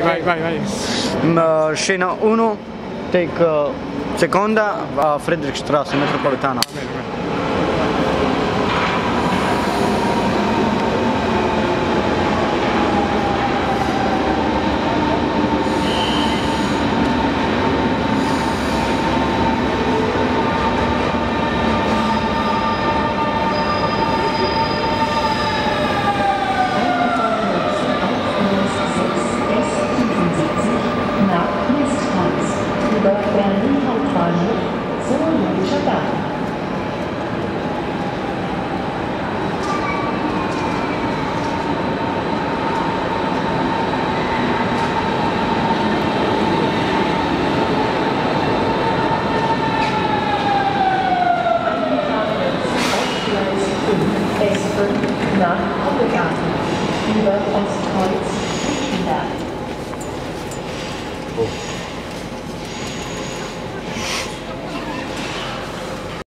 Vai, vai, vai, vai. Uh, scena 1, take uh, seconda, a Friedrichstraße, metropolitana. Bene, bene. Über Berlin Hauptbahnhof Zoologischer Garten. Nach Hoppegarten über Ostkreuz Lichtenberg. Oh.